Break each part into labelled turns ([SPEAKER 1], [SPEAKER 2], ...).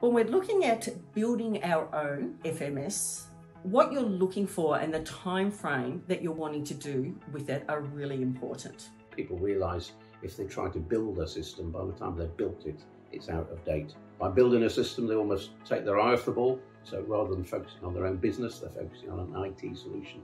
[SPEAKER 1] When we're looking at building our own FMS, what you're looking for and the time frame that you're wanting to do with it are really important.
[SPEAKER 2] People realise if they try to build a system, by the time they've built it, it's out of date. By building a system, they almost take their eye off the ball. So rather than focusing on their own business, they're focusing on an IT solution.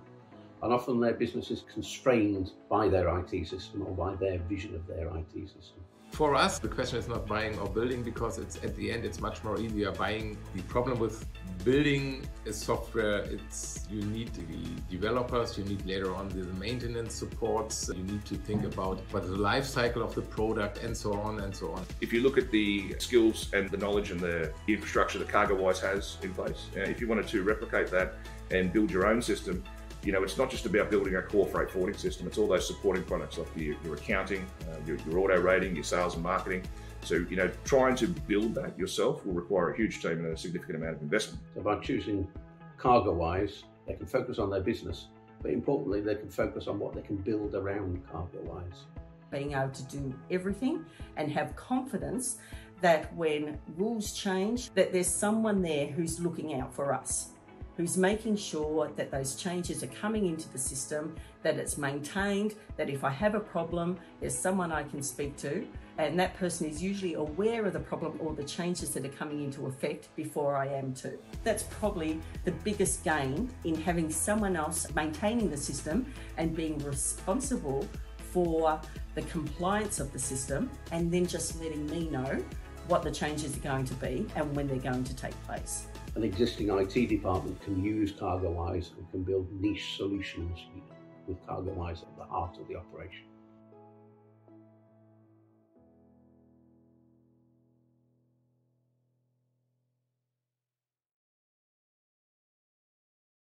[SPEAKER 2] And often their business is constrained by their IT system or by their vision of their IT system.
[SPEAKER 3] For us, the question is not buying or building because it's at the end it's much more easier buying. The problem with building a software, it's you need the developers, you need later on the maintenance supports, you need to think about what the life cycle of the product and so on and so on.
[SPEAKER 4] If you look at the skills and the knowledge and the infrastructure that CargoWise has in place, uh, if you wanted to replicate that and build your own system, you know, it's not just about building a core freight forwarding system, it's all those supporting products like your, your accounting, uh, your, your auto rating, your sales and marketing. So, you know, trying to build that yourself will require a huge team and a significant amount of investment.
[SPEAKER 2] So by choosing CargoWise, they can focus on their business, but importantly, they can focus on what they can build around CargoWise.
[SPEAKER 1] Being able to do everything and have confidence that when rules change, that there's someone there who's looking out for us who's making sure that those changes are coming into the system, that it's maintained, that if I have a problem, there's someone I can speak to, and that person is usually aware of the problem or the changes that are coming into effect before I am too. That's probably the biggest gain in having someone else maintaining the system and being responsible for the compliance of the system and then just letting me know what the changes are going to be and when they're going to take place.
[SPEAKER 2] An existing IT department can use CargoWise and can build niche solutions with CargoWise at the heart of the operation.